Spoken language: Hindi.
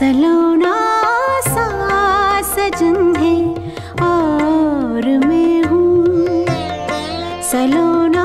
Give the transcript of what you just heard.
सलोना सा सजन है और मैं हूँ। सलोना